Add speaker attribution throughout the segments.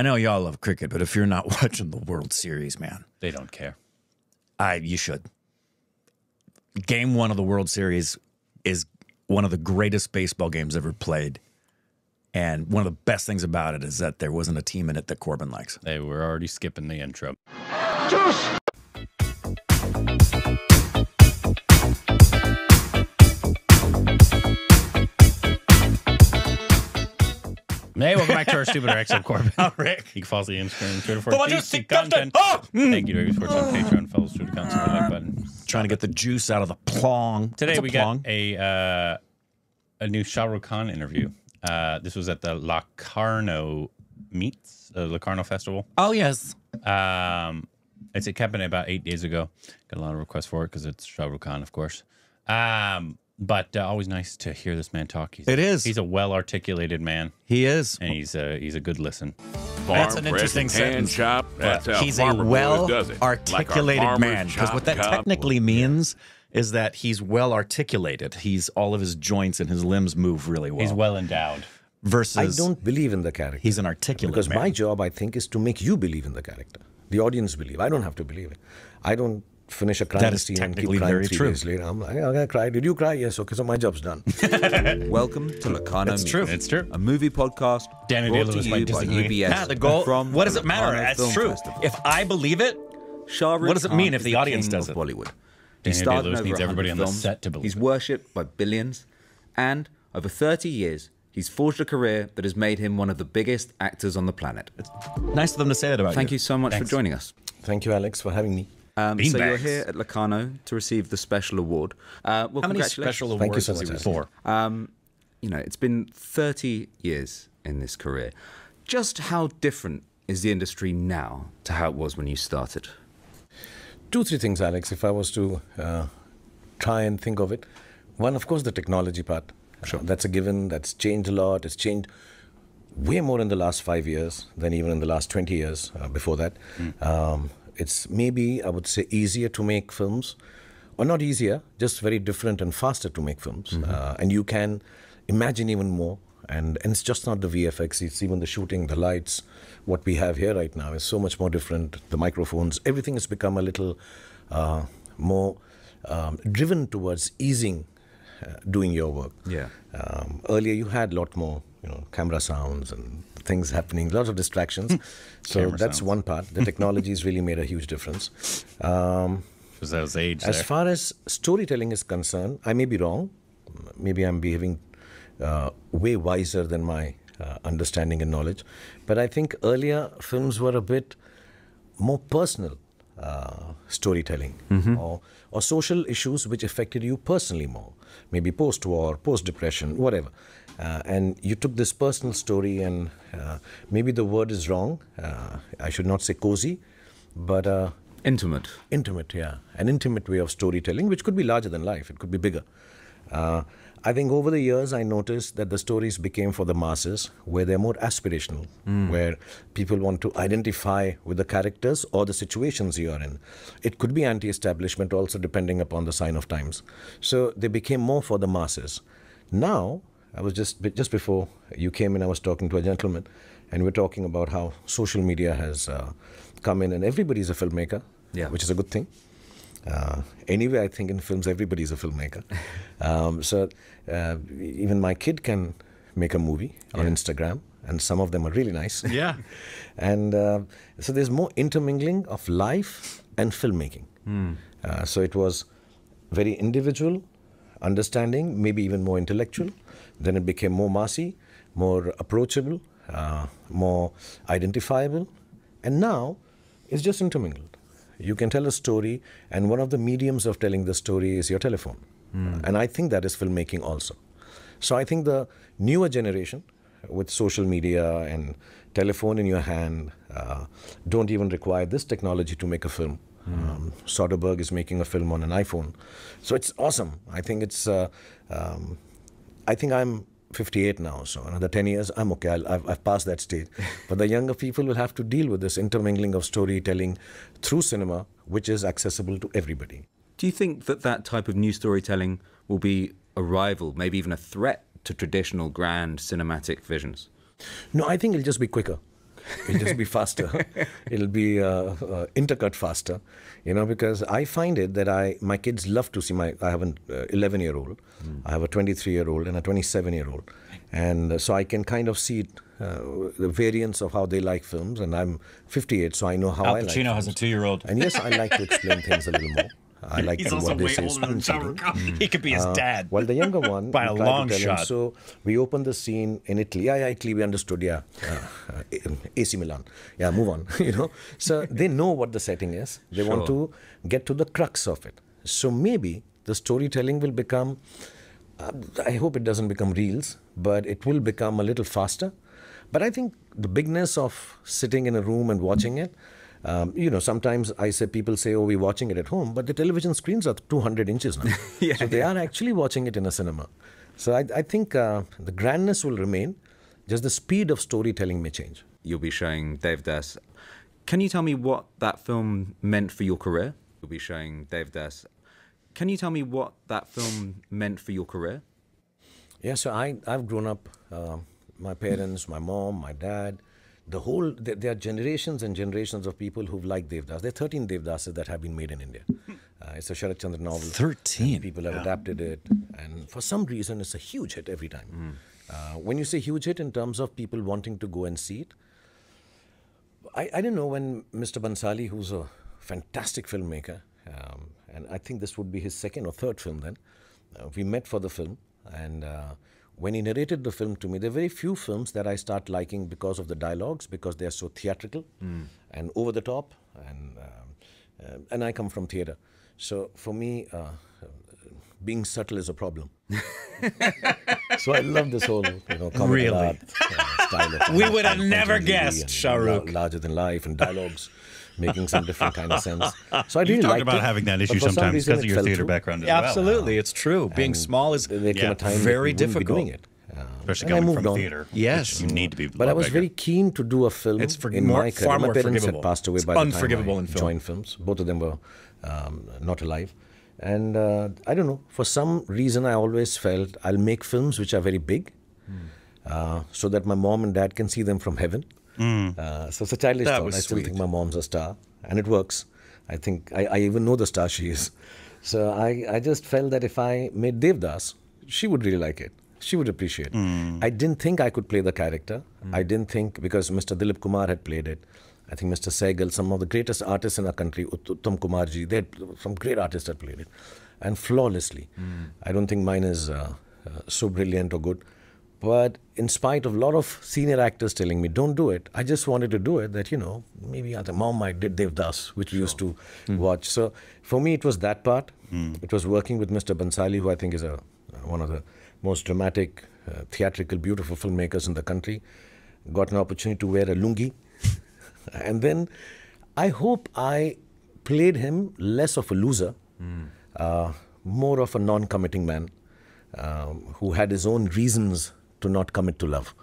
Speaker 1: I know y'all love cricket, but if you're not watching the World Series, man,
Speaker 2: They don't care.
Speaker 1: I you should. Game one of the World Series is one of the greatest baseball games ever played. And one of the best things about it is that there wasn't a team in it that Korbin likes.
Speaker 2: They were already skipping the intro. Hey, welcome back to our stupid or XM Korbin.
Speaker 1: Rick.
Speaker 2: You can follow us on Instagram and Twitter for
Speaker 1: Come on,
Speaker 2: DC
Speaker 1: just stick
Speaker 2: content.
Speaker 1: Oh!
Speaker 2: Thank you to every sports on Patreon. Follow us through the content like button.
Speaker 1: Trying to get the juice out of the plong.
Speaker 2: Today
Speaker 1: What's a
Speaker 2: we
Speaker 1: plong?
Speaker 2: got a uh, a new Shah Rukh Khan interview. Uh, this was at the Locarno Meets, uh, Locarno Festival.
Speaker 1: Oh yes.
Speaker 2: Um, it's it happened about eight days ago. Got a lot of requests for it because it's Shah Rukh Khan, of course. Um, but uh, always nice to hear this man talk. He's,
Speaker 1: It is.
Speaker 2: He's a well articulated man,
Speaker 1: He is.
Speaker 2: and he's a he's a good listen.
Speaker 1: That's an interesting sentence.
Speaker 3: chop. That's how
Speaker 1: he's a well
Speaker 3: does it. Like our
Speaker 1: articulated man. Because what that
Speaker 3: chop.
Speaker 1: technically means is that he's well articulated. He's all of his joints and his limbs move really well.
Speaker 2: He's well endowed.
Speaker 1: versus
Speaker 4: I don't believe in the character.
Speaker 1: he's an articulate
Speaker 4: because
Speaker 1: man.
Speaker 4: my job, I think, is to make you believe in the character. The audience believe. I don't have to believe it. I don't finish a crime
Speaker 1: That is
Speaker 4: scene and keep crying
Speaker 1: very
Speaker 4: three
Speaker 1: true.
Speaker 4: days later. I'm like, I'm gonna cry. Did you cry? Yes. Okay, so my job's done.
Speaker 5: Welcome to Locarno
Speaker 1: That's
Speaker 5: Meets,
Speaker 1: true.
Speaker 2: It's true.
Speaker 5: a movie podcast
Speaker 2: Danny
Speaker 5: brought to
Speaker 2: Day-Lewis might
Speaker 5: you by
Speaker 2: disagree.
Speaker 5: UBS.
Speaker 1: yeah, the goal.
Speaker 5: from
Speaker 1: what does it matter?
Speaker 5: Locarno
Speaker 1: That's
Speaker 5: Film
Speaker 1: true.
Speaker 5: Festival.
Speaker 1: If I believe it,
Speaker 5: Shah Rukh
Speaker 1: what does it mean if
Speaker 5: is
Speaker 1: the audience does
Speaker 5: of
Speaker 1: it?
Speaker 5: Bollywood.
Speaker 2: Danny
Speaker 5: He starred in
Speaker 2: Day-Lewis
Speaker 5: over
Speaker 2: needs everybody on the
Speaker 5: films.
Speaker 2: set to believe
Speaker 5: He's worshipped by billions, and over 30 years, he's forged a career that has made him one of the biggest actors on the planet.
Speaker 1: nice of them to say that about
Speaker 5: Thank
Speaker 1: you.
Speaker 5: you so much
Speaker 2: Thanks.
Speaker 5: for joining us.
Speaker 4: Thank you, Alex, for having me.
Speaker 5: Um, so you're here at Locarno to receive the special award. Uh, well,
Speaker 1: How many
Speaker 5: congratulations.
Speaker 1: special
Speaker 4: Thank you
Speaker 1: awards
Speaker 4: so
Speaker 1: has he
Speaker 4: much,
Speaker 1: received?
Speaker 2: Four.
Speaker 5: you know, it's been 30 years in this career. Just how different is the industry now to how it was when you started?
Speaker 4: Two, three things, Alex, if I was to uh, try and think of it. One, of course, the technology part. Sure. that's a given. That's changed a lot. It's changed way more in the last five years than even in the last 20 years uh, before that. Um, it's maybe, I would say, easier to make films, or not easier, just very different and faster to make films. Uh, and you can imagine even more. And, and it's just not the VFX, it's even the shooting, the lights. What we have here right now is so much more different. The microphones, everything has become a little uh, more um, driven towards easing uh, doing your work.
Speaker 5: Yeah.
Speaker 4: Um, earlier, you had a lot more, you know, camera sounds and things happening, lots of distractions. so
Speaker 2: Camera
Speaker 4: that's
Speaker 2: sounds.
Speaker 4: one part. The technology has really made a huge difference. Um,
Speaker 2: Because was age
Speaker 4: as
Speaker 2: there.
Speaker 4: far as storytelling is concerned, I may be wrong. Maybe I'm behaving uh, way wiser than my uh, understanding and knowledge. But I think earlier films were a bit more personal uh, storytelling or, or social issues which affected you personally more. Maybe post war, post depression, whatever. Uh, and you took this personal story, and uh, maybe the word is wrong. Uh, I should not say cozy, but uh,
Speaker 5: Intimate.
Speaker 4: intimate, yeah, an intimate way of storytelling, which could be larger than life. It could be bigger. Uh, I think over the years, I noticed that the stories became for the masses, where they're more aspirational, where people want to identify with the characters or the situations you are in. It could be anti-establishment, also depending upon the sign of times. So they became more for the masses. Now, I was just just before you came in, I was talking to a gentleman, and we're talking about how social media has uh, come in, and everybody's a filmmaker,
Speaker 5: Yeah.
Speaker 4: which is a good thing. Uh, anyway, I think in films everybody's a filmmaker. um, so uh, even my kid can make a movie on Instagram, and some of them are really nice.
Speaker 1: Yeah.
Speaker 4: and uh, so there's more intermingling of life and filmmaking. Uh, so it was very individual, understanding, maybe even more intellectual. Then it became more massy, more approachable, uh, more identifiable, and now it's just intermingled. You can tell a story, and one of the mediums of telling the story is your telephone. And I think that is filmmaking also. So I think the newer generation, with social media and telephone in your hand, uh, don't even require this technology to make a film. Um, Soderbergh is making a film on an iPhone, so it's awesome. I think it's. Uh, um, I think I'm 58 now, so another 10 years, I'm okay. I'll, I've, I've passed that stage. but the younger people will have to deal with this intermingling of storytelling through cinema, which is accessible to everybody.
Speaker 5: Do you think that that type of new storytelling will be a rival, maybe even a threat to traditional grand cinematic visions?
Speaker 4: No, I think it'll just be quicker. It'll just be faster. It'll be uh, uh, intercut faster, you know, because I find it that I my kids love to see my. I have an 11 year old, I have a 23 year old, and a 27 year old, and uh, so I can kind of see it, uh, the variance of how they like films. And I'm 58, so I know how
Speaker 2: Al
Speaker 4: I like.
Speaker 2: Pacino has a two-year-old.
Speaker 4: And yes, I like to explain things a little more. I like
Speaker 1: He's also way older than Shah Rukh
Speaker 4: uncheating.
Speaker 1: Khan. He could be his dad.
Speaker 4: Well, the younger one,
Speaker 1: By a long
Speaker 4: tell him,
Speaker 1: shot.
Speaker 4: so we opened the scene in Italy. Yeah, yeah, Italy, we understood. Yeah, uh, uh, AC Milan. Yeah, move on. you know, so they know what the setting is. They want to get to the crux of it. So maybe the storytelling will become. Uh, I hope it doesn't become reels, but it will become a little faster. But I think the bigness of sitting in a room and watching it. Um, you know, sometimes I say people say, "Oh, we're watching it at home," but the television screens are 200 inches now, so they are actually watching it in a cinema. So I, I think uh, the grandness will remain, just the speed of storytelling may change.
Speaker 5: You'll be showing Devdas. Can you tell me what that film meant for your career? You'll be showing Devdas. Can you tell me what that film meant for your career?
Speaker 4: Yeah, so I, I've grown up, uh, my parents, my mom, my dad, the whole, there, there are generations and generations of people who've liked Devdas. There are 13 Devdases that have been made in India. Uh, it's a Sharat Chandra novel.
Speaker 1: 13?
Speaker 4: People have adapted it. And for some reason, it's a huge hit every time. Uh, when you say huge hit in terms of people wanting to go and see it, I, I don't know when Mr. Bhansali, who's a fantastic filmmaker, um, and I think this would be his second or third film then, uh, we met for the film. And uh, when he narrated the film to me, there are very few films that I start liking because of the dialogues, because they're so theatrical and over the top. And, um, uh, and I come from theater. So for me, uh, being subtle is a problem. so I love this whole, you know,
Speaker 1: Really?
Speaker 4: art, uh, style of
Speaker 1: We would have never guessed
Speaker 4: and
Speaker 1: Shah
Speaker 4: la-
Speaker 1: Rukh.
Speaker 4: larger than life and dialogues making some different kind of sense. So I
Speaker 2: You've
Speaker 4: really
Speaker 2: talked about
Speaker 4: it,
Speaker 2: having that issue sometimes because of your theater
Speaker 4: through.
Speaker 2: background as well.
Speaker 1: Absolutely, it's true. Being small is
Speaker 2: Yeah.
Speaker 4: time
Speaker 1: very
Speaker 4: we
Speaker 1: difficult.
Speaker 4: doing it. Um,
Speaker 2: Especially coming from
Speaker 4: on.
Speaker 2: theater.
Speaker 1: Yes.
Speaker 2: you need to be.
Speaker 4: But I was
Speaker 2: bigger.
Speaker 4: very keen to do a film
Speaker 1: It's for-
Speaker 4: in
Speaker 1: more-
Speaker 4: my career.
Speaker 1: far
Speaker 4: my
Speaker 1: more
Speaker 4: parents
Speaker 1: forgivable.
Speaker 4: had passed away
Speaker 1: It's
Speaker 4: by the
Speaker 1: unforgivable
Speaker 4: time
Speaker 1: in
Speaker 4: I
Speaker 1: film.
Speaker 4: joined films. Both of them were um, not alive. And uh, I don't know, for some reason I always felt I'll make films which are very big
Speaker 1: Hmm.
Speaker 4: uh, so that my mom and dad can see them from heaven. Uh, so it's a childish
Speaker 1: That
Speaker 4: thought. I still
Speaker 1: sweet.
Speaker 4: think my mom's a star, and it works. I think I, I even know the star she is. So I, I just felt that if I made Devdas, she would really like it. She would appreciate it.
Speaker 1: Hmm.
Speaker 4: I didn't think I could play the character. I didn't think, because Mr. Dilip Kumar had played it. I think Mr. Sehgal, some of the greatest artists in our country, Uttam Kumarji, they had, some great artists had played it. And flawlessly. I don't think mine is uh, uh, so brilliant or good. But in spite of a lot of senior actors telling me, don't do it, I just wanted to do it that, you know, maybe the mom I did Devdas, which we used to watch. So for me, it was that part. It was working with Mr. Bhansali, who I think is a, one of the most dramatic, uh, theatrical, beautiful filmmakers in the country. Got an opportunity to wear a lungi. and then I hope I played him less of a loser, uh, more of a non committing man um, who had his own reasons to not commit to love.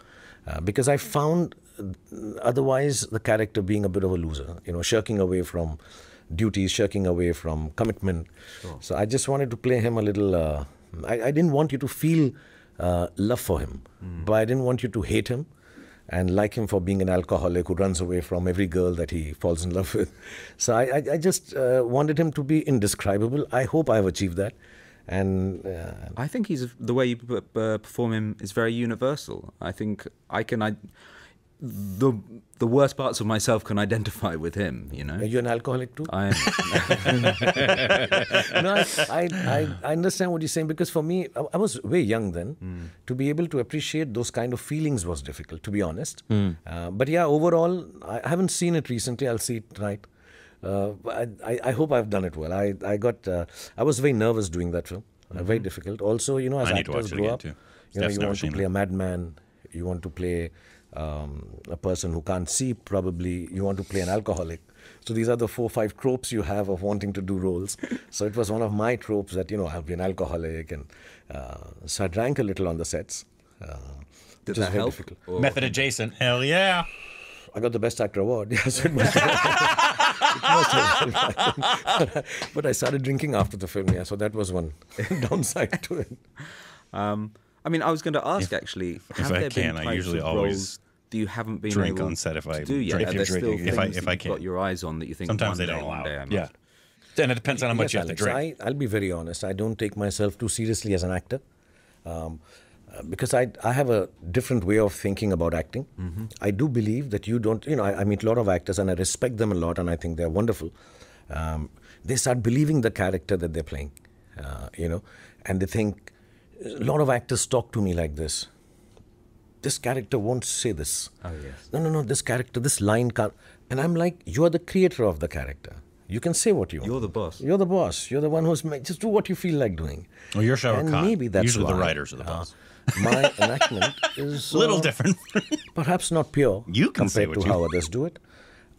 Speaker 4: Uh, because I found uh, otherwise the character being a bit of a loser, you know, shirking away from duties, shirking away from commitment. So I just wanted to play him a little. Uh, I, I didn't want you to feel uh, love for him, but I didn't want you to hate him and like him for being an alcoholic who runs away from every girl that he falls in love with. So I, I, I just uh, wanted him to be indescribable. I hope I've achieved that. And uh,
Speaker 5: I think he's the way you uh, perform him is very universal. I think I can I the the worst parts of myself can identify with him. You know,
Speaker 4: are you an alcoholic too?
Speaker 5: I am.
Speaker 4: no, I, I, I, understand what you're saying because for me, I, I was way young then. To be able to appreciate those kind of feelings was difficult, to be honest. Uh, but yeah, overall, I haven't seen it recently. I'll see it tonight. Uh, I, I, I hope I've done it well. I, I got, uh, I was very nervous doing that film. Uh, very difficult. Also, you know, as
Speaker 2: I need to
Speaker 4: actors
Speaker 2: watch
Speaker 4: grow
Speaker 2: again,
Speaker 4: up,
Speaker 2: too.
Speaker 4: you know,
Speaker 2: Steph's
Speaker 4: you want to play
Speaker 2: it.
Speaker 4: a madman. You want to play um, a person who can't see. Probably, you want to play an alcoholic. So these are the four, five tropes you have of wanting to do roles. So it was one of my tropes that you know I'll be an alcoholic, and uh, so I drank a little on the sets. Uh,
Speaker 5: Did that help?
Speaker 1: method adjacent.
Speaker 2: Hell yeah.
Speaker 4: I got the best actor award. Yes, but I started drinking after the film. Yeah, so that was one downside to it.
Speaker 5: Um, I mean, I was going to ask actually.
Speaker 2: If
Speaker 5: have
Speaker 2: I
Speaker 5: there been
Speaker 2: can, I usually always
Speaker 5: roles that you haven't been
Speaker 2: Drink
Speaker 5: able
Speaker 2: on set if I
Speaker 5: do yet?
Speaker 2: drink. If you're drinking. If I- if I can.
Speaker 5: got your eyes on that you think
Speaker 2: Sometimes they don't allow
Speaker 5: one
Speaker 2: it.
Speaker 5: day I must.
Speaker 1: Yeah. And it depends on how much
Speaker 4: Yes,
Speaker 1: you have to drink.
Speaker 4: I, I'll be very honest. I don't take myself too seriously as an actor. Um, because I, I have a different way of thinking about acting. I do believe that you don't, you know, I, I meet a lot of actors and I respect them a lot and I think they're wonderful. Um, they start believing the character that they're playing, uh, you know, and they think, a lot of actors talk to me like this. This character won't say this.
Speaker 5: Oh, yes.
Speaker 4: No, no, no, this character, this line can't. And I'm like, you are the creator of the character. You can say what you want.
Speaker 5: You're the boss.
Speaker 4: You're the boss. You're the one who's made. Just do what you feel like doing.
Speaker 2: Well, you're Shah Rukh Khan.
Speaker 4: maybe that's
Speaker 2: Usually the writers are the
Speaker 4: uh,
Speaker 2: boss.
Speaker 4: My enactment is
Speaker 2: A little
Speaker 4: uh,
Speaker 2: different.
Speaker 4: perhaps not pure.
Speaker 2: You can say
Speaker 4: compared
Speaker 2: what
Speaker 4: to
Speaker 2: you-
Speaker 4: how others do it.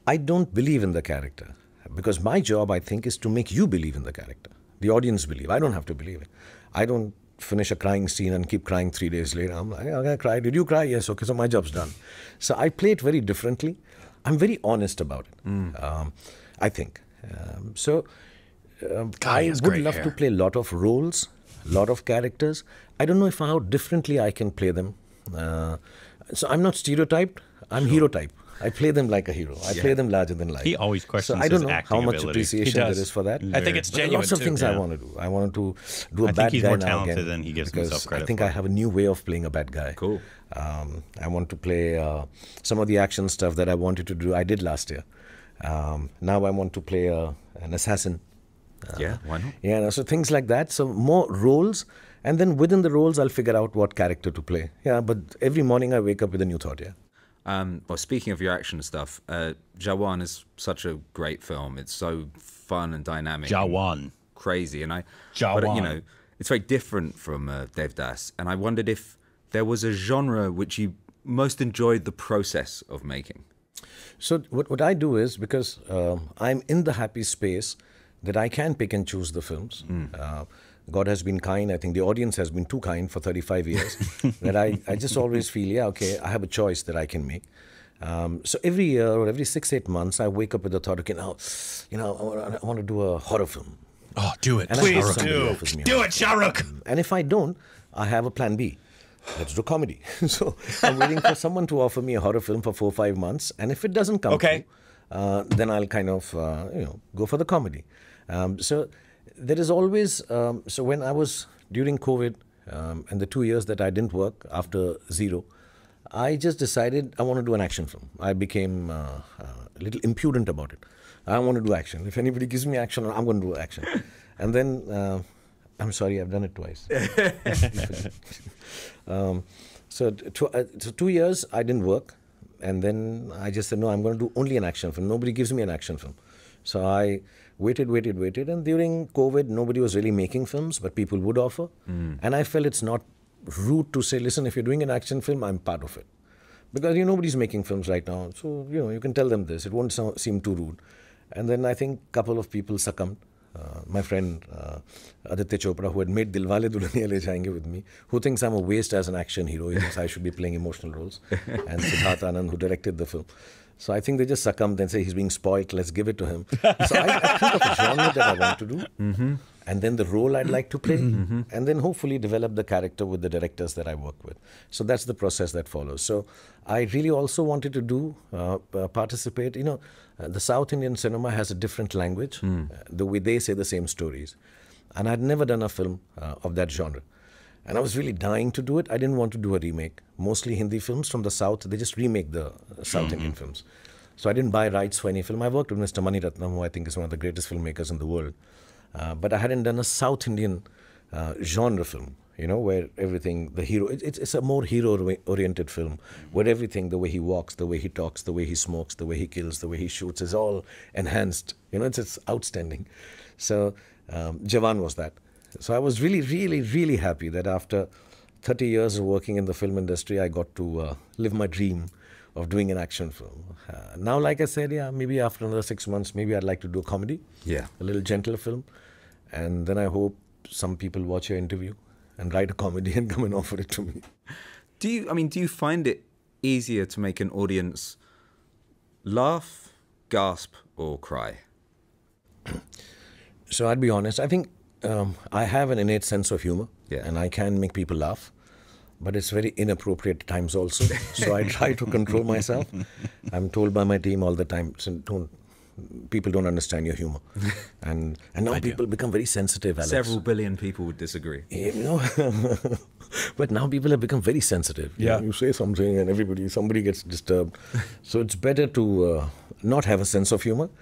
Speaker 4: I don't believe in the character because my job, I think, is to make you believe in the character. The audience believe. I don't have to believe it. I don't finish a crying scene and keep crying three days later. I'm like, I'm gonna cry. Did you cry? Yes. Okay. So my job's done. So I play it very differently. I'm very honest about it. Um, I think. Um, so um, I would love
Speaker 1: hair.
Speaker 4: to play a lot of roles, lot of characters. I don't know if how differently I can play them. Uh, so I'm not stereotyped. I'm hero type. I play them like a hero. I play them larger than life.
Speaker 2: He always questions
Speaker 4: So I don't
Speaker 2: his
Speaker 4: know how much
Speaker 2: ability.
Speaker 4: appreciation
Speaker 1: He
Speaker 4: there
Speaker 1: does.
Speaker 4: for that.
Speaker 1: I think it's
Speaker 4: But
Speaker 1: genuine
Speaker 4: Lots of
Speaker 1: too.
Speaker 4: things I want to do. I want to do a
Speaker 2: I
Speaker 4: bad
Speaker 2: think he's
Speaker 4: guy
Speaker 2: more
Speaker 4: now again
Speaker 2: than he gives
Speaker 4: because
Speaker 2: himself credit
Speaker 4: I think. I have a new way of playing a bad guy.
Speaker 5: Cool.
Speaker 4: Um, I want to play uh, some of the action stuff that I wanted to do. I did last year. Um, now I want to play uh, an assassin.
Speaker 5: Yeah, why not?
Speaker 4: Yeah, no, so things like that. So more roles, and then within the roles, I'll figure out what character to play. Yeah, but every morning I wake up with a new thought. Yeah.
Speaker 5: Um, well, speaking of your action stuff, uh, Jawan is such a great film. It's so fun and dynamic. and
Speaker 2: Jawan.
Speaker 5: Crazy. And I, but, you know, it's very different from uh, Devdas. And I wondered if there was a genre which you most enjoyed the process of making.
Speaker 4: So what, what I do is because um, I'm in the happy space that I can pick and choose the films. Uh, God has been kind. I think the audience has been too kind for 35 years. that I, I just always feel, yeah, okay, I have a choice that I can make. Um, so every year or every six, eight months, I wake up with the thought, okay, now, you know, I want, I want to do a horror film.
Speaker 1: Oh, do it.
Speaker 4: And
Speaker 1: Please do.
Speaker 4: offers me a
Speaker 1: Do it, Shah Rukh.
Speaker 4: And if I don't, I have a plan B. Let's do comedy. so I'm waiting for someone to offer me a horror film for four or five months. And if it doesn't come
Speaker 1: Okay.
Speaker 4: through, uh, then I'll kind of, uh, you know, go for the comedy. Um, so there is always, um, so when I was during COVID um, and the two years that I didn't work after zero, I just decided I want to do an action film. I became uh, uh, a little impudent about it. I want to do action. If anybody gives me action, I'm going to do action. and then, uh, I'm sorry, I've done it twice. um, so, tw- uh, so two years I didn't work, and then I just said no, I'm going to do only an action film. Nobody gives me an action film, so I waited, waited, waited, and during COVID, nobody was really making films, but people would offer, hmm. and I felt it's not rude to say, listen, if you're doing an action film, I'm part of it, because you know, nobody's making films right now, so you know you can tell them this. It won't sound, seem too rude, and then I think a couple of people succumbed. Uh, my friend uh, Aditya Chopra, who had made Dilwale Dulhaniya Le Jayenge with me, who thinks I'm a waste as an action hero. He thinks I should be playing emotional roles. and Siddharth Anand, who directed the film. So I think they just succumbed and say he's being spoiled. Let's give it to him. So I, I think of a genre that I want to do, and then the role I'd like to play, and then hopefully develop the character with the directors that I work with. So that's the process that follows. So I really also wanted to do uh, uh, participate. You know, uh, the South Indian cinema has a different language, uh, the way they say the same stories, and I'd never done a film uh, of that genre. And I was really dying to do it. I didn't want to do a remake. Mostly Hindi films from the South, they just remake the South Indian films. So I didn't buy rights for any film. I worked with Mr. Mani Ratnam, who I think is one of the greatest filmmakers in the world. Uh, but I hadn't done a South Indian uh, genre film, you know, where everything, the hero, it, it's, it's a more hero oriented film, where everything, the way he walks, the way he talks, the way he smokes, the way he kills, the way he shoots, is all enhanced. You know, it's, it's outstanding. So um, Jawan was that. So I was really, really, really happy that after 30 years of working in the film industry, I got to uh, live my dream of doing an action film. Uh, now, like I said, yeah, maybe after another six months, maybe I'd like to do a comedy,
Speaker 5: Yeah.
Speaker 4: a little gentler film, and then I hope some people watch your interview and write a comedy and come and offer it to me.
Speaker 5: Do you, I mean, do you find it easier to make an audience laugh, gasp, or cry?
Speaker 4: So I'd be honest. I think um, I have an innate sense of humor,
Speaker 5: Yeah.
Speaker 4: and I can make people laugh. but it's very inappropriate times also. so I try to control myself. I'm told by my team all the time, so don't people don't understand your humor, and and now people become very sensitive. Alex.
Speaker 5: Several billion people would disagree.
Speaker 4: You know, but now people have become very sensitive. You
Speaker 1: Yeah.
Speaker 4: know, you say something and everybody, somebody gets disturbed. so it's better to uh, not have a sense of humor.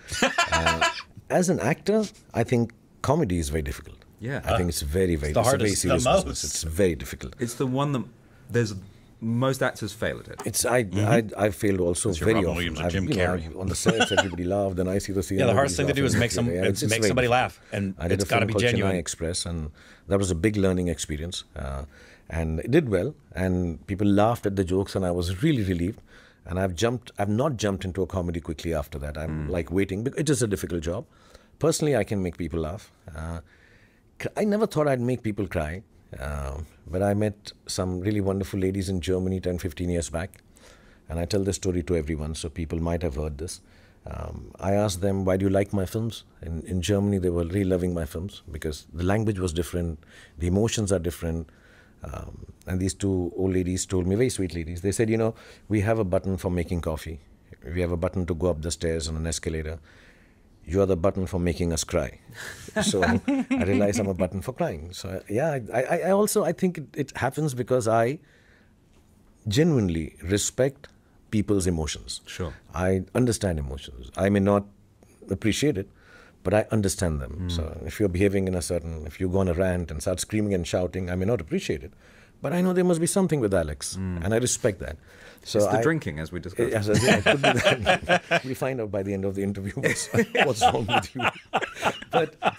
Speaker 4: Uh, as an actor, I think comedy is very difficult.
Speaker 5: Yeah.
Speaker 4: I think it's very, very.
Speaker 1: the
Speaker 4: it's very
Speaker 1: hardest, the
Speaker 4: serious
Speaker 1: most.
Speaker 4: business. It's very difficult.
Speaker 5: It's the one that there's most actors fail at it.
Speaker 4: It's I I I failed also
Speaker 1: your
Speaker 4: very often.
Speaker 1: Williams or
Speaker 4: I've-
Speaker 1: Jim
Speaker 4: you know,
Speaker 1: Carrey.
Speaker 4: On the sets, everybody laughed, and I see the scene.
Speaker 1: Yeah, the hardest thing to do is make some-
Speaker 4: it's- it's
Speaker 1: make
Speaker 4: very
Speaker 1: somebody laugh, and
Speaker 4: I did
Speaker 1: it's
Speaker 4: a
Speaker 1: gotta be
Speaker 4: called Chennai
Speaker 1: genuine.
Speaker 4: Express, and that was a big learning experience, uh, and it did well, and people laughed at the jokes, and I was really relieved. And I've jumped. I've not jumped into a comedy quickly after that. I'm like waiting because it is a difficult job. Personally, I can make people laugh. Uh, c- I never thought I'd make people cry, but I met some really wonderful ladies in Germany 10, 15 years back. And I tell this story to everyone, so people might have heard this. Um, I asked them, Why do you like my films? In, in Germany, they were really loving my films because the language was different, the emotions are different. Um, and these two old ladies told me, very sweet ladies, they said, You know, we have a button for making coffee, we have a button to go up the stairs on an escalator you are the button for making us cry. So I realize I'm a button for crying. So yeah, I, I, I also I think it, it happens because I genuinely respect people's emotions.
Speaker 5: Sure.
Speaker 4: I understand emotions. I may not appreciate it, but I understand them. Hmm. So if you're behaving in a certain, if you go on a rant and start screaming and shouting, I may not appreciate it, but I know there must be something with Alex, hmm. and I respect that. So
Speaker 5: it's the
Speaker 4: I,
Speaker 5: drinking, as we discussed.
Speaker 4: Yes, yeah, it could be that. we'll find out by the end of the interview what's, what's wrong with you. But uh,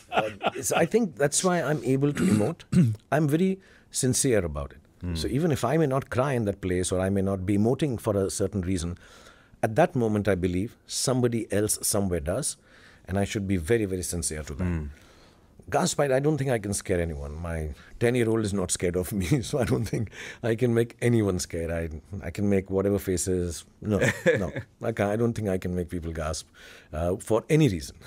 Speaker 4: I think that's why I'm able to emote. I'm very sincere about it. So even if I may not cry in that place or I may not be emoting for a certain reason, at that moment I believe somebody else somewhere does, and I should be very, very sincere to that. Gaspard, I don't think I can scare anyone. My 10 year old is not scared of me, so I don't think I can make anyone scared. I, I can make whatever faces. No, no. I, can't, I don't think I can make people gasp uh, for any reason.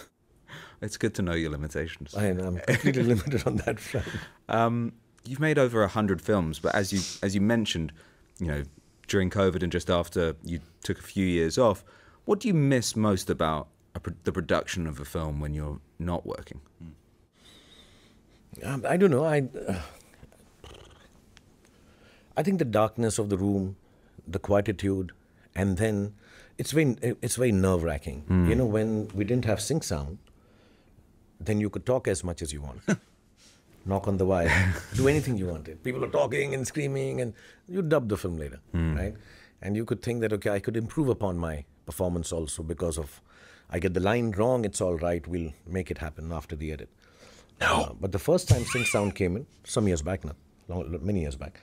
Speaker 5: It's good to know your limitations.
Speaker 4: I, I'm completely limited on that front.
Speaker 5: Um, you've made over a hundred films, but as you as you mentioned, you know, during COVID and just after you took a few years off, what do you miss most about a, the production of a film when you're not working?
Speaker 4: Um, I don't know. I, uh, I think the darkness of the room, the quietude, and then it's very it's very nerve wracking. You know, when we didn't have sync sound, then you could talk as much as you want. Knock on the wire, do anything you wanted. People are talking and screaming, and you dub the film later, right? And you could think that okay, I could improve upon my performance also because of I get the line wrong. It's all right. We'll make it happen after the edit. No. Uh, but the first time Sync Sound came in, some years back now, long, many years back,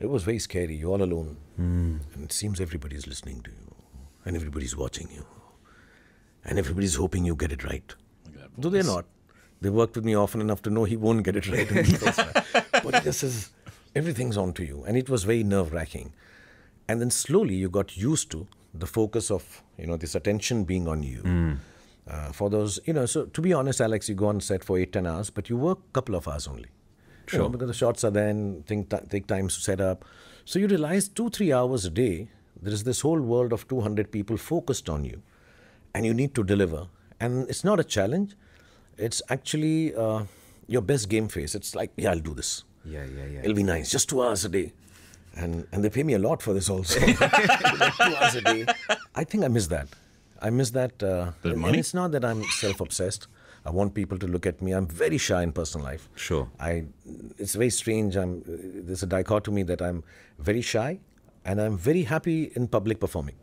Speaker 4: it was very scary. You're all alone. Hmm. And it seems everybody's listening to you, and everybody's watching you, and everybody's hoping you get it right. Though they're not. They worked with me often enough to know he won't get it right. in the first time. but this is, everything's on to you. And it was very nerve wracking. And then slowly you got used to the focus of, you know, this attention being on you. Hmm. Uh, for those, you know, so to be honest, Alex, you go on set for eight, ten hours, but you work a couple of hours only. You know,
Speaker 5: Sure.
Speaker 4: because the shots are then, think, take time to set up. So you realize two, three hours a day, there is this whole world of 200 people focused on you, and you need to deliver. And it's not a challenge, it's actually uh, your best game face. It's like, yeah, I'll do this.
Speaker 5: Yeah, yeah, yeah.
Speaker 4: It'll be nice, just two hours a day. And, and they pay me a lot for this also. Like two hours a day. I think I miss that. I miss that. Uh,
Speaker 1: The
Speaker 4: and
Speaker 1: money?
Speaker 4: it's not that I'm self obsessed. I want people to look at me. I'm very shy in personal life.
Speaker 5: Sure.
Speaker 4: I. It's very strange. I'm. There's a dichotomy that I'm very shy, and I'm very happy in public performing,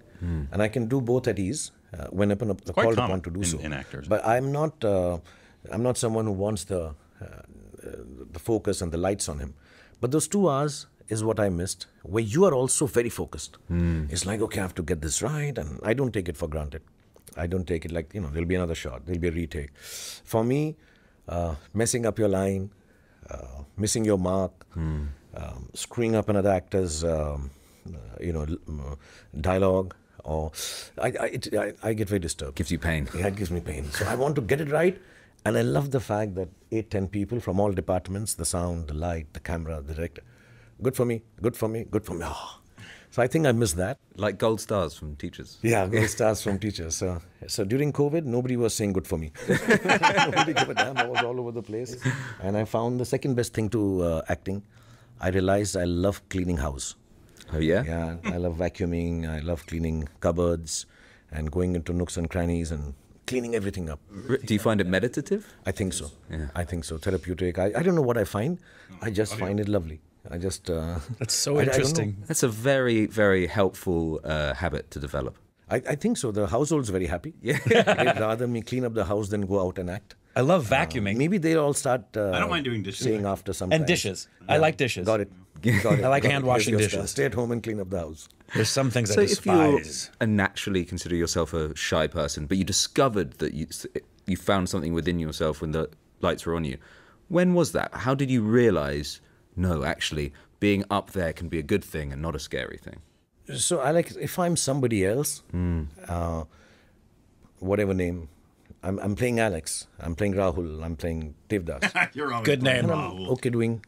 Speaker 4: and I can do both at ease uh, when upon,
Speaker 1: quite
Speaker 4: called upon to do
Speaker 1: in-
Speaker 4: so.
Speaker 1: in actors.
Speaker 4: But I'm not. Uh, I'm not someone who wants the uh, the focus and the lights on him. But those two hours is what I missed, where you are also very focused. It's like, okay, I have to get this right, and I don't take it for granted. I don't take it like, you know, there'll be another shot, there'll be a retake. For me, uh, messing up your line, uh, missing your mark, um, screwing up another actor's, um, uh, you know, l- uh, dialogue, or I, I, it, I, I get very disturbed.
Speaker 5: Gives you pain.
Speaker 4: Yeah, it gives me pain. So I want to get it right. And I love the fact that eight, ten people from all departments, the sound, the light, the camera, the director, good for me, good for me, good for me. Oh. So I think I missed that.
Speaker 5: Like gold stars from teachers.
Speaker 4: Yeah, gold stars from teachers. So, so during COVID, nobody was saying good for me. nobody gave a damn. I was all over the place, and I found the second best thing to uh, acting. I realized I love cleaning house.
Speaker 5: Oh yeah.
Speaker 4: Yeah, I love vacuuming. I love cleaning cupboards and going into nooks and crannies and cleaning everything up.
Speaker 5: Do you find it meditative?
Speaker 4: I think so.
Speaker 5: Yeah.
Speaker 4: I think so. Therapeutic. I, I don't know what I find. I just find it lovely. I just. Uh,
Speaker 1: That's so
Speaker 4: I- I
Speaker 1: interesting.
Speaker 5: That's a very very helpful uh, habit to develop.
Speaker 4: I, I think so. The household's very happy. Yeah. They'd rather me clean up the house than go out and act.
Speaker 1: I love vacuuming
Speaker 4: Maybe they'll all start. Uh,
Speaker 2: I don't mind doing dishes.
Speaker 4: Saying after some
Speaker 1: and
Speaker 4: time.
Speaker 1: dishes. I like dishes.
Speaker 4: Got it. Got it.
Speaker 1: I like
Speaker 4: Got it.
Speaker 1: hand washing dishes.
Speaker 4: stuff. Stay at home and clean up the house.
Speaker 1: There's some things
Speaker 5: So
Speaker 1: I
Speaker 5: if you
Speaker 1: despise.
Speaker 5: uh, naturally consider yourself a shy person, but you discovered that you you found something within yourself when the lights were on you, when was that? How did you realize? No, actually, being up there can be a good thing and not a scary thing.
Speaker 4: So Alex, if I'm somebody else, uh, whatever name, I'm, I'm playing Alex, I'm playing Rahul, I'm playing Devdas.
Speaker 2: You're always
Speaker 1: Good name.
Speaker 4: and I'm okay doing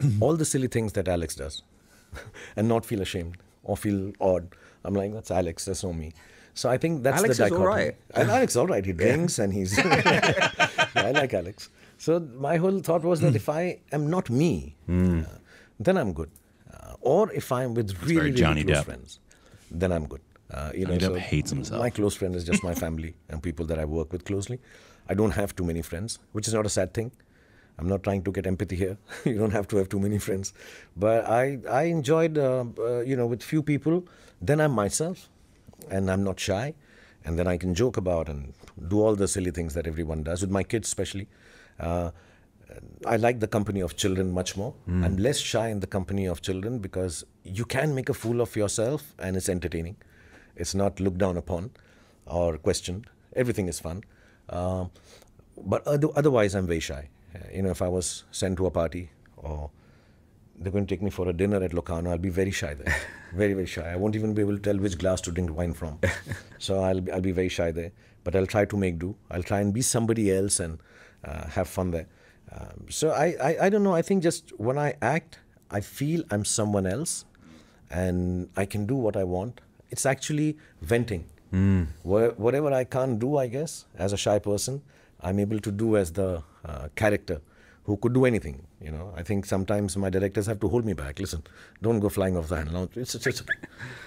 Speaker 4: all the silly things that Alex does, and not feel ashamed or feel odd. I'm like that's Alex, that's not me. So I think that's
Speaker 5: Alex
Speaker 4: the
Speaker 5: is all
Speaker 4: dichotomy.
Speaker 5: right.
Speaker 4: And Alex, all right. He drinks and he's. Yeah, I like Alex. So my whole thought was that if I am not me, uh, then I'm good. Uh, or if I'm with really, really
Speaker 2: Johnny
Speaker 4: close
Speaker 2: Depp.
Speaker 4: friends, then I'm good. Uh, you know,
Speaker 2: Johnny Depp hates himself.
Speaker 4: My close friend is just my family and people that I work with closely. I don't have too many friends, which is not a sad thing. I'm not trying to get empathy here. you don't have to have too many friends, but I I enjoyed uh, uh, you know with few people. Then I'm myself, and I'm not shy, and then I can joke about and do all the silly things that everyone does with my kids, especially. Uh, I like the company of children much more. I'm less shy in the company of children because you can make a fool of yourself and it's entertaining. It's not looked down upon or questioned. Everything is fun. Um, but other, otherwise, I'm very shy. Uh, you know, if I was sent to a party or they're going to take me for a dinner at Locarno, I'll be very shy there. very, very shy. I won't even be able to tell which glass to drink wine from. so I'll, be- I'll be very shy there. But I'll try to make do. I'll try and be somebody else and uh, have fun there. Um, so I, I, I don't know. I think just when I act, I feel I'm someone else and I can do what I want. It's actually venting. Wha- Whatever I can't do, I guess, as a shy person, I'm able to do as the uh, character who could do anything. You know, I think sometimes my directors have to hold me back. Listen, don't go flying off the handle. It's, it's, it's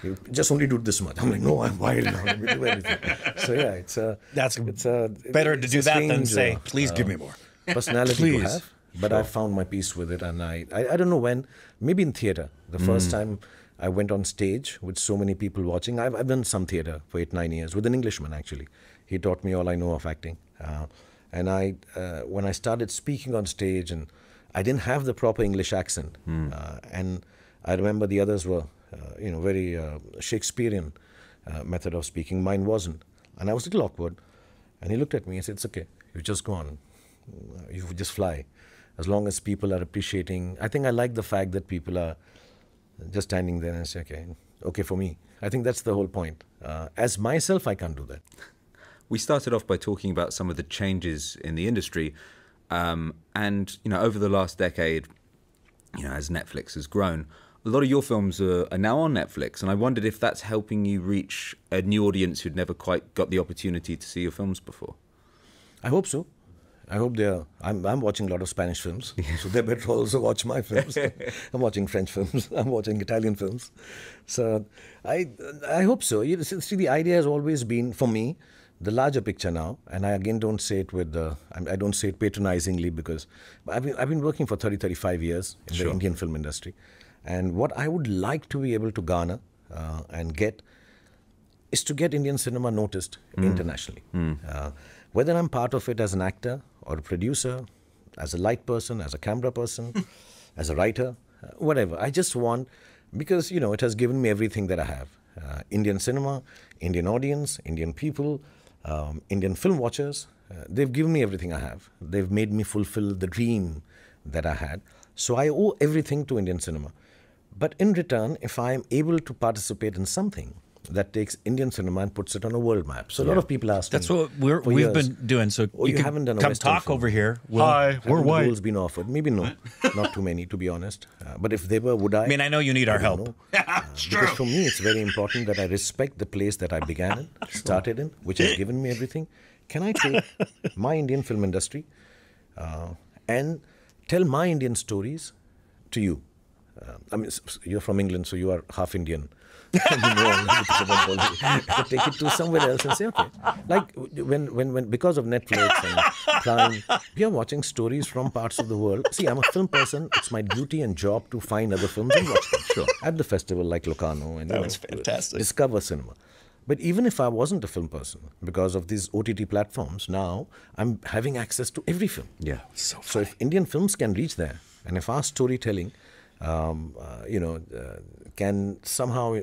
Speaker 4: you just only do this much. I'm like, no, I'm wild now. Let me do everything. So yeah, it's a
Speaker 1: That's
Speaker 4: it's a
Speaker 1: Better to do that than
Speaker 4: strange,
Speaker 1: say,
Speaker 4: uh,
Speaker 1: please give me more.
Speaker 4: personality to
Speaker 1: Please.
Speaker 4: have. But I found my peace with it, and I, I, I don't know when. Maybe in theater. The first time I went on stage with so many people watching. I've, I've done some theater for eight nine years with an Englishman actually. He taught me all I know of acting. Uh, and I, uh, when I started speaking on stage, and I didn't have the proper English accent, uh, and I remember the others were, uh, you know, very uh, Shakespearean uh, method of speaking. Mine wasn't, and I was a little awkward. And he looked at me and said, "It's okay. You just go on. You just fly. As long as people are appreciating. I think I like the fact that people are just standing there and say, okay, okay for me. I think that's the whole point. Uh, as myself, I can't do that.
Speaker 5: We started off by talking about some of the changes in the industry, um, and you know, over the last decade, you know, as Netflix has grown, a lot of your films are, are now on Netflix, and I wondered if that's helping you reach a new audience who'd never quite got the opportunity to see your films before.
Speaker 4: I hope so. I hope they're. I'm, I'm watching a lot of Spanish films, so they better also watch my films. I'm watching French films. I'm watching Italian films. So I I hope so. You see, see, the idea has always been for me the larger picture now, and I again don't say it with the. I don't say it patronizingly because I've been I've been working for 30 35 years in the Indian film industry, and what I would like to be able to garner uh, and get is to get Indian cinema noticed internationally. Uh, whether I'm part of it as an actor or a producer, as a light person, as a camera person, as a writer, uh, whatever. I just want, because, you know, it has given me everything that I have uh, Indian cinema, Indian audience, Indian people, um, Indian film watchers. Uh, they've given me everything I have. They've made me fulfill the dream that I had. So I owe everything to Indian cinema. But in return, if I am able to participate in something that takes Indian cinema and puts it on a world map. So a lot of people ask
Speaker 1: That's
Speaker 4: me
Speaker 1: what we're, we've
Speaker 4: years,
Speaker 1: been doing. So
Speaker 4: Oh, you
Speaker 1: can
Speaker 4: haven't done a
Speaker 1: come
Speaker 4: Western
Speaker 1: talk
Speaker 4: film.
Speaker 1: over here. We'll,
Speaker 2: Hi,
Speaker 4: Haven't
Speaker 2: we're white.
Speaker 4: roles been offered? Maybe no, not too many, to be honest. Uh, but if they were, would I?
Speaker 1: I mean, I know you need our
Speaker 4: I don't
Speaker 1: help.
Speaker 4: Uh, because for me, it's very important that I respect the place that I began in, started in, which has given me everything. Can I take my Indian film industry uh, and tell my Indian stories to you? Uh, I mean, you're from England, so you are half Indian. you know everything about Bollywood. Take it to somewhere else and say, okay. Like when, when, when because of Netflix and Prime, we are watching stories from parts of the world. See, I'm a film person. It's my duty and job to find other films and watch them. Sure. At the festival like Locarno and you
Speaker 1: was
Speaker 4: know,
Speaker 1: fantastic.
Speaker 4: discover cinema. But even if I wasn't a film person, because of these OTT platforms, now I'm having access to every film.
Speaker 5: Yeah.
Speaker 1: So,
Speaker 4: So if Indian films can reach there, and if our storytelling, um, uh, you know, uh, can somehow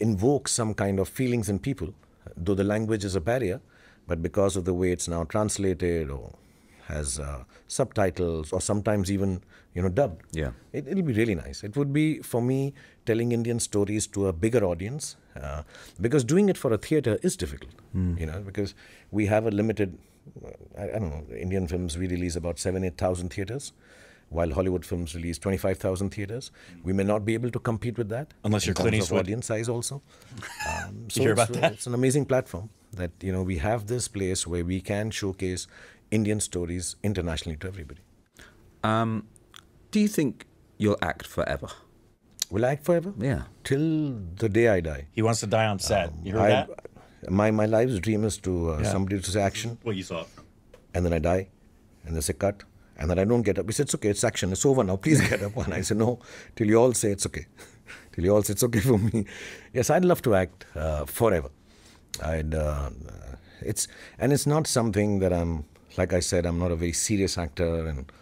Speaker 4: invoke some kind of feelings in people, though the language is a barrier, but because of the way it's now translated or has uh, subtitles or sometimes even you know dubbed,
Speaker 5: Yeah.
Speaker 4: it, it'll be really nice. It would be for me telling Indian stories to a bigger audience, uh, because doing it for a theater is difficult. You know, because we have a limited. I, I don't know. Indian films we release about seven, eight thousand theaters, while Hollywood films release twenty-five thousand theaters. We may not be able to compete with that
Speaker 1: Unless
Speaker 4: in
Speaker 1: you're Clint
Speaker 4: terms of
Speaker 1: Eastwood.
Speaker 4: audience size also. Um, so
Speaker 1: hear about that?
Speaker 4: It's an amazing platform that you know we have this place where we can showcase Indian stories internationally to everybody.
Speaker 5: Um, do you think you'll act forever?
Speaker 4: Will I act forever?
Speaker 5: Yeah.
Speaker 4: Till the day I die.
Speaker 1: he wants to die on set. you heard
Speaker 4: I,
Speaker 1: that?
Speaker 4: My my life's dream is to uh,
Speaker 1: Yeah.
Speaker 4: somebody to say action,
Speaker 2: Well, you saw it.
Speaker 4: and then I die, and they say cut, and then I don't get up. He said it's okay, it's action, it's over now. Please get up. And I said no, till you all say it's okay, till you all say it's okay for me. Yes, I'd love to act uh, forever. I'd. Uh, it's and it's not something that I'm. Like I said, I'm not a very serious actor, and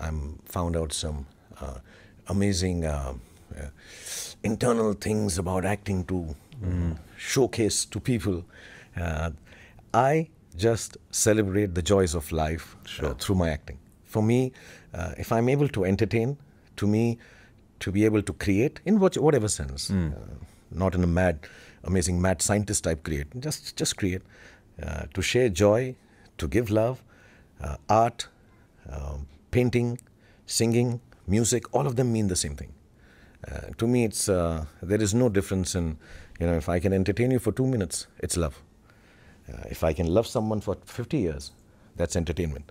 Speaker 4: I'm found out some uh, amazing uh, uh, internal things about acting to uh, showcase to people. Uh, I just celebrate the joys of life uh, through my acting. For me, uh, if I'm able to entertain, to me, to be able to create in what, whatever sense, uh, not in a mad, amazing mad scientist type create, just just create, uh, to share joy, to give love, uh, art, um, painting, singing, music, all of them mean the same thing. Uh, to me, it's uh, there is no difference in you know if I can entertain you for two minutes, it's love. Uh, if I can love someone for 50 years, that's entertainment.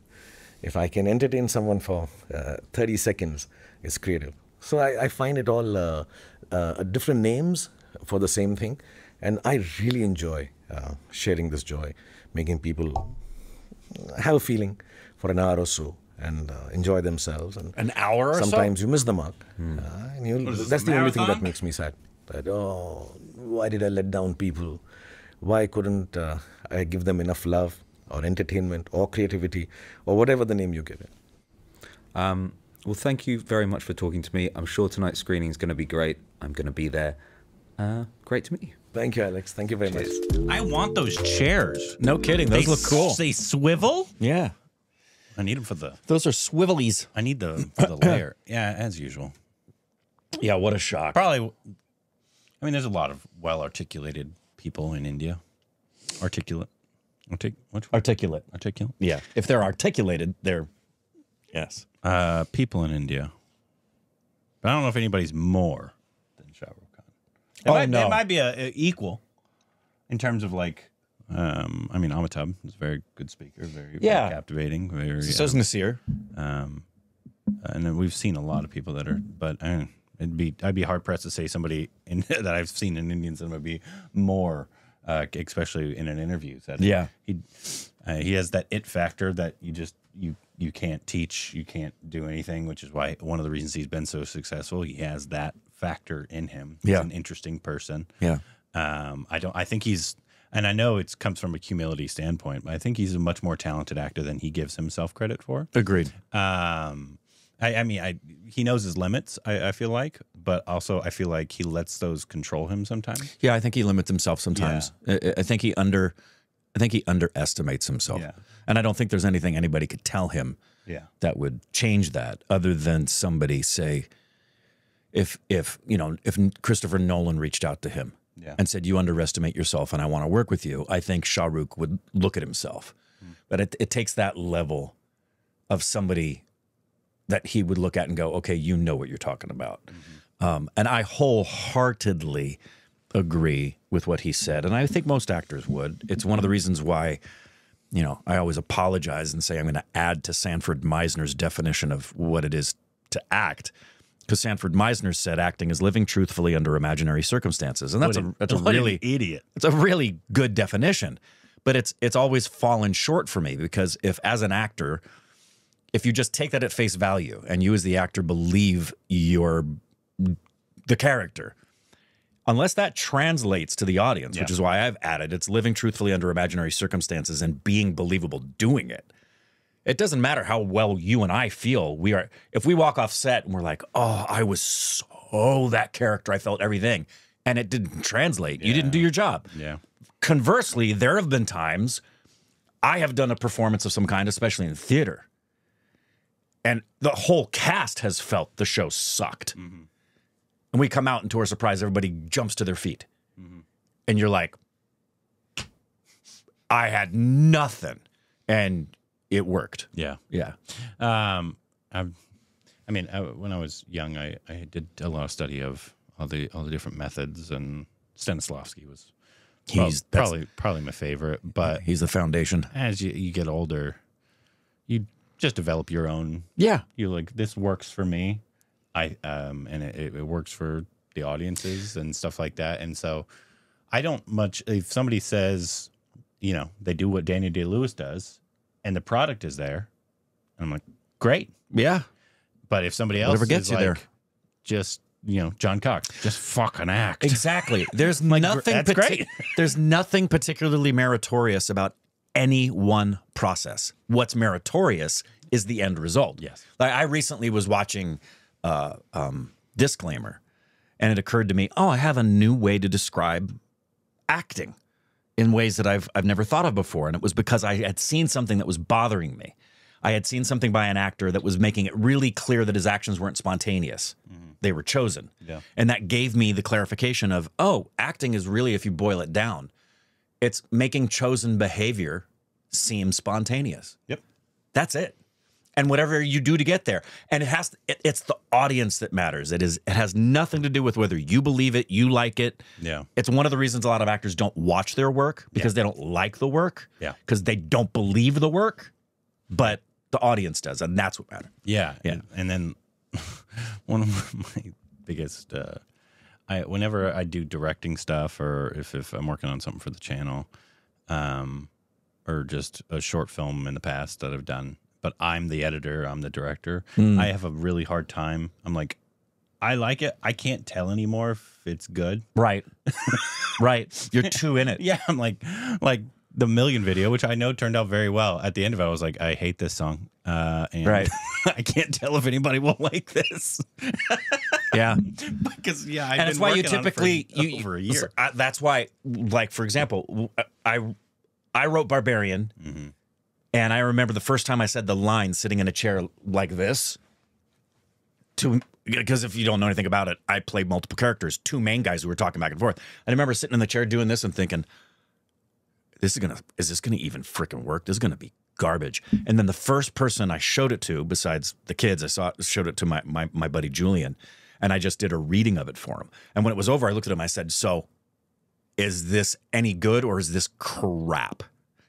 Speaker 4: If I can entertain someone for uh, 30 seconds, it's creative. So I, I find it all uh, uh, different names for the same thing, and I really enjoy uh, sharing this joy, making people have a feeling for an hour or so and uh, enjoy themselves. And
Speaker 1: An hour or so?
Speaker 4: sometimes you miss the mark. Uh, and you, that's the only thing that makes me sad. That oh, why did I let down people? Why couldn't uh, I give them enough love or entertainment or creativity or whatever the name you give it?
Speaker 5: Um, well, thank you very much for talking to me. I'm sure tonight's screening is going to be great. I'm going to be there. Uh, great to meet you.
Speaker 4: Thank you, Alex. Thank you very much.
Speaker 2: I want those chairs.
Speaker 1: No kidding. Those
Speaker 2: they
Speaker 1: look cool.
Speaker 2: They swivel.
Speaker 1: yeah.
Speaker 2: I need them for the.
Speaker 1: Those are swivelies.
Speaker 2: I need the for the layer. Yeah, as usual.
Speaker 1: Yeah, what a shock.
Speaker 2: Probably. I mean, there's a lot of well articulated people in India. Articulate. Artic?
Speaker 1: Articulate.
Speaker 2: Articulate.
Speaker 1: Yeah. If they're articulated, they're yes.
Speaker 2: Uh, people in India. But I don't know if anybody's more than Shah Rukh Khan. It
Speaker 1: Oh,
Speaker 2: might,
Speaker 1: no.
Speaker 2: It might be a, a equal in terms of like. Um, I mean, Amitabh is a very good speaker, very,
Speaker 1: Yeah.
Speaker 2: very captivating, very.
Speaker 1: So is
Speaker 2: um,
Speaker 1: Nasir.
Speaker 2: um, and then we've seen a lot of people that are, but uh, it'd be I'd be hard pressed to say somebody in, that I've seen in Indian cinema would be more, uh, especially in an interview. That
Speaker 1: Yeah.
Speaker 2: he uh, he has that it factor that you just you you can't teach, you can't do anything, which is why one of the reasons he's been so successful. He has that factor in him. He's
Speaker 1: Yeah.
Speaker 2: an interesting person.
Speaker 1: Yeah.
Speaker 2: Um, I don't. I think he's, and I know it comes from a humility standpoint, but I think he's a much more talented actor than he gives himself credit for.
Speaker 1: Agreed.
Speaker 2: Um, I, I mean, I he knows his limits. I, I feel like, but also I feel like he lets those control him sometimes.
Speaker 1: Yeah, I think he limits himself sometimes. I, I think he under, I think he underestimates himself.
Speaker 2: Yeah.
Speaker 1: And I don't think there's anything anybody could tell him
Speaker 2: Yeah,
Speaker 1: that would change that, other than somebody say, if if you know if Christopher Nolan reached out to him
Speaker 2: Yeah.
Speaker 1: and said, You underestimate yourself and I want to work with you, I think Shah Rukh would look at himself. Hmm. But it, it takes that level of somebody that he would look at and go, Okay, you know what you're talking about. Um, and I wholeheartedly agree with what he said. And I think most actors would. It's one of the reasons why, you know, I always apologize and say I'm going to add to Sanford Meisner's definition of what it is to act. Because Sanford Meisner said acting is living truthfully under imaginary circumstances. And that's
Speaker 2: What
Speaker 1: a that's a really
Speaker 2: idiot.
Speaker 1: it's a really good definition, but it's it's always fallen short for me because if as an actor, if you just take that at face value and you as the actor believe you're the character, unless that translates to the audience, which is why I've added it's living truthfully under imaginary circumstances and being believable doing it. It doesn't matter how well you and I feel. We are if we walk off set and we're like, "Oh, I was so that character. I felt everything." And it didn't translate. You didn't do your job
Speaker 2: Yeah.
Speaker 1: conversely, there have been times I have done a performance of some kind, especially in theater, and the whole cast has felt the show sucked. And we come out and to our surprise, everybody jumps to their feet. And you're like, I had nothing. And it worked.
Speaker 2: Yeah.
Speaker 1: Yeah.
Speaker 2: Um, I, I mean, I, when I was young, I, I did a lot of study of all the all the different methods, and Stanislavski was
Speaker 1: He's that's-
Speaker 2: probably probably my favorite. But
Speaker 1: He's the foundation.
Speaker 2: as you, you get older, you just develop your own.
Speaker 1: Yeah.
Speaker 2: You like this works for me, I um, and it, it works for the audiences and stuff like that. And so, I don't much if somebody says, you know, they do what Daniel Day Lewis does, and the product is there, I'm like, great.
Speaker 1: Yeah.
Speaker 2: But if somebody else
Speaker 1: Whatever gets
Speaker 2: is
Speaker 1: you
Speaker 2: like,
Speaker 1: there.
Speaker 2: just you know, John Cox, just fucking act.
Speaker 1: Exactly. There's nothing.
Speaker 2: that's great.
Speaker 1: there's nothing particularly meritorious about any one process. What's meritorious is the end result.
Speaker 2: Yes.
Speaker 1: Like I recently was watching uh, um, Disclaimer, and it occurred to me, oh, I have a new way to describe acting in ways that I've I've never thought of before, and it was because I had seen something that was bothering me. I had seen something by an actor that was making it really clear that his actions weren't spontaneous. They were chosen.
Speaker 2: Yeah.
Speaker 1: And that gave me the clarification of, oh, acting is really, if you boil it down, it's making chosen behavior seem spontaneous.
Speaker 2: Yep.
Speaker 1: That's it. And whatever you do to get there. And it has it, it's the audience that matters. It is it has nothing to do with whether you believe it, you like it.
Speaker 2: Yeah.
Speaker 1: It's one of the reasons a lot of actors don't watch their work because they don't like the work.
Speaker 2: Yeah.
Speaker 1: Because they don't believe the work, but the audience does, and that's what matters.
Speaker 2: Yeah.
Speaker 1: Yeah.
Speaker 2: And, and then one of my biggest uh I whenever I do directing stuff or if, if I'm working on something for the channel, um or just a short film in the past that I've done, but I'm the editor, I'm the director, I have a really hard time. I'm like I like it. I can't tell anymore if it's good.
Speaker 1: Right. right. You're too in it.
Speaker 2: Yeah, I'm like, like the Million video, which I know turned out very well. At the end of it, I was like, I hate this song, uh, and
Speaker 1: Right.
Speaker 2: I can't tell if anybody will like this
Speaker 1: Yeah.
Speaker 2: because yeah, I've
Speaker 1: and
Speaker 2: been
Speaker 1: it's why you
Speaker 2: it for
Speaker 1: typically you
Speaker 2: over a year.
Speaker 1: I, that's why like for example i i wrote barbarian
Speaker 2: Mm-hmm.
Speaker 1: and i remember the first time i said the line sitting in a chair like this to because if you don't know anything about it i played multiple characters two main guys who were talking back and forth i remember sitting in the chair doing this and thinking this is gonna is this gonna even freaking work? This is gonna be garbage. And then the first person i showed it to besides the kids i saw showed it to my my, my buddy julian and i just did a reading of it for him. And when it was over i looked at him i said so is this any good or is this crap?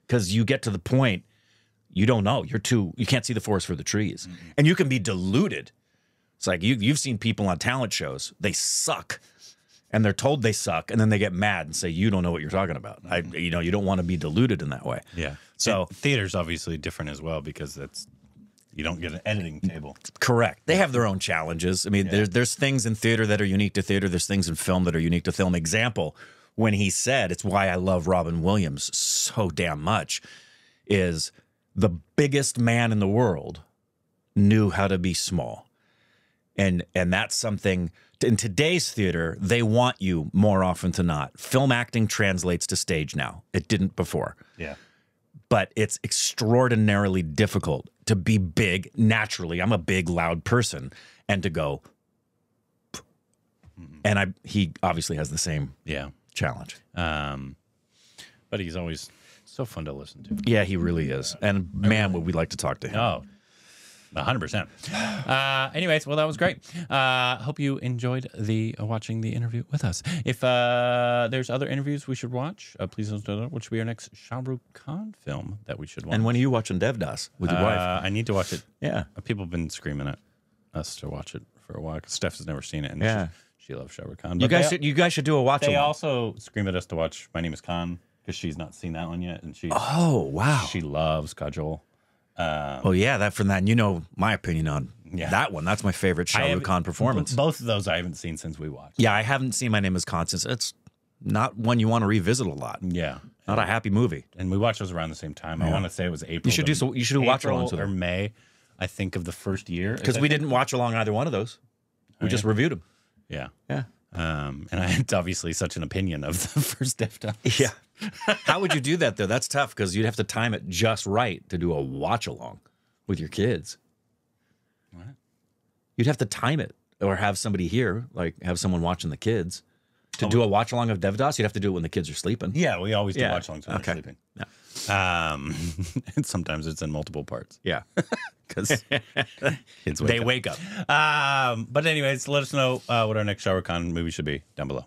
Speaker 1: Because you get to the point you don't know. You're too you can't see the forest for the trees. Mm-hmm. And you can be deluded. It's like you, you've seen people on talent shows. They suck and they're told they suck and then they get mad and say you don't know what you're talking about. I mm-hmm. you know you don't want to be deluded in that way.
Speaker 2: Yeah.
Speaker 1: So-
Speaker 2: And theater's obviously different as well because that's you don't get an editing table.
Speaker 1: correct. They have their own challenges. I mean there's there's things in theater that are unique to theater. There's things in film that are unique to film. Example when he said it's why i love robin williams so damn much is the biggest man in the world knew how to be small. And and that's something in today's theater they want you more often than not film acting translates to stage now it didn't before
Speaker 2: Yeah.
Speaker 1: but it's extraordinarily difficult to be big naturally. I'm a big, loud person, and to go. And I, he obviously has the same
Speaker 2: Yeah.
Speaker 1: challenge.
Speaker 2: Um, but he's always so fun to listen to.
Speaker 1: Yeah, he really is. And man, would we like to talk to him.
Speaker 2: Oh, 100%. Uh, anyways, well, that was great. Uh, hope you enjoyed the uh, watching the interview with us. If uh, there's other interviews we should watch, uh, please let us know which will be our next Shah Rukh Khan film that we should watch.
Speaker 1: And when are you watching Devdas with your wife?
Speaker 2: Uh, I need to watch it.
Speaker 1: Yeah.
Speaker 2: People have been screaming at us to watch it for a while Steph has never seen it. And
Speaker 1: Yeah.
Speaker 2: she, she loves Shah Rukh Khan.
Speaker 1: You guys,
Speaker 2: they,
Speaker 1: should, you guys should do a watch
Speaker 2: they
Speaker 1: along.
Speaker 2: also scream at us to watch My Name is Khan because she's not seen that one yet. And she's,
Speaker 1: Oh wow!
Speaker 2: she loves Kajol.
Speaker 1: Oh yeah, that from that. And you know my opinion on
Speaker 2: Yeah.
Speaker 1: that one. That's my favorite Shah Rukh Khan performance.
Speaker 2: Both of those I haven't seen since we watched.
Speaker 1: yeah, I haven't seen My Name Is Khan since. It's not one you want to revisit a lot.
Speaker 2: Yeah.
Speaker 1: Not a happy movie.
Speaker 2: And we watched those around the same time. I want to say it was April.
Speaker 1: You should do so- you should watch with
Speaker 2: or. May, I think, of the first year.
Speaker 1: Because we didn't watch along either one of those. We just reviewed them.
Speaker 2: Yeah.
Speaker 1: Yeah.
Speaker 2: Um, and I had obviously such an opinion of the first Devdas.
Speaker 1: Yeah. How would you do that though? That's tough because you'd have to time it just right to do a watch along with your kids.
Speaker 2: What?
Speaker 1: You'd have to time it or have somebody here, like have someone watching the kids. To do a watch along of Devdas, you'd have to do it when the kids are sleeping.
Speaker 2: Yeah, we always do
Speaker 1: Yeah.
Speaker 2: watch alongs when
Speaker 1: Okay.
Speaker 2: we're sleeping. Um, and sometimes it's in multiple parts
Speaker 1: Yeah.
Speaker 2: because kids wake
Speaker 1: they
Speaker 2: up.
Speaker 1: wake up.
Speaker 2: Um, but anyways, let us know uh, what our next Rukh movie should be down below.